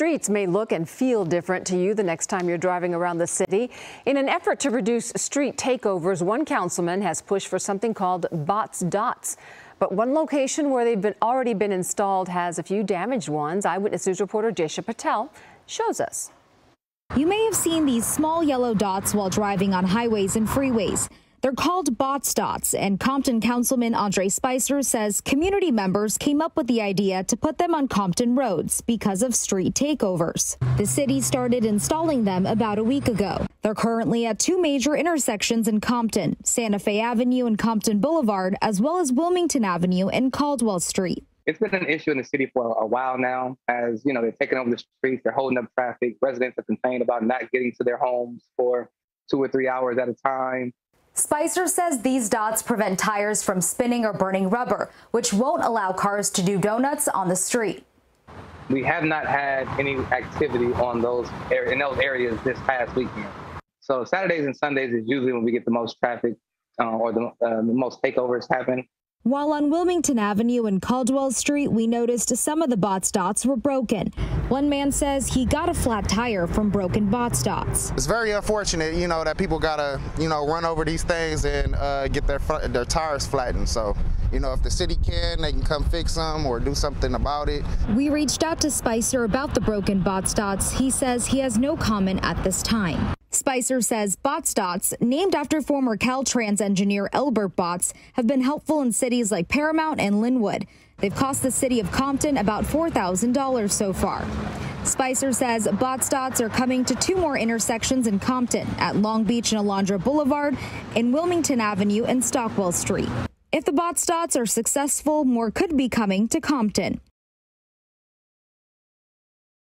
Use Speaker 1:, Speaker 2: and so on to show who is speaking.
Speaker 1: Streets may look and feel different to you the next time you're driving around the city. In an effort to reduce street takeovers, one councilman has pushed for something called Botts Dots. But one location where they've been already been installed has a few damaged ones. Eyewitness News reporter Jaysha Patel shows us.
Speaker 2: You may have seen these small yellow dots while driving on highways and freeways. They're called Botts Dots, and Compton Councilman Andre Spicer says community members came up with the idea to put them on Compton roads because of street takeovers. The city started installing them about a week ago. They're currently at two major intersections in Compton, Santa Fe Avenue and Compton Boulevard, as well as Wilmington Avenue and Caldwell Street.
Speaker 3: It's been an issue in the city for a while now, as you know, they're taking over the streets, they're holding up traffic. Residents have complained about not getting to their homes for two or three hours at a time.
Speaker 2: Spicer says these dots prevent tires from spinning or burning rubber, which won't allow cars to do donuts on the street.
Speaker 3: We have not had any activity on those in those areas this past weekend. So Saturdays and Sundays is usually when we get the most traffic uh, or the, uh, the most takeovers happen.
Speaker 2: While on Wilmington Avenue and Caldwell Street, we noticed some of the Botts Dots were broken. One man says he got a flat tire from broken Botts Dots.
Speaker 4: It's very unfortunate, you know, that people gotta, you know, run over these things and uh, get their their tires flattened. So, you know, if the city can, they can come fix them or do something about it.
Speaker 2: We reached out to Spicer about the broken Botts Dots. He says he has no comment at this time. Spicer says Botts Dots, named after former Caltrans engineer Elbert Botts, have been helpful in cities like Paramount and Lynwood. They've cost the city of Compton about $4,000 so far. Spicer says Botts Dots are coming to two more intersections in Compton at Long Beach and Alondra Boulevard, in Wilmington Avenue and Stockwell Street. If the Botts Dots are successful, more could be coming to Compton.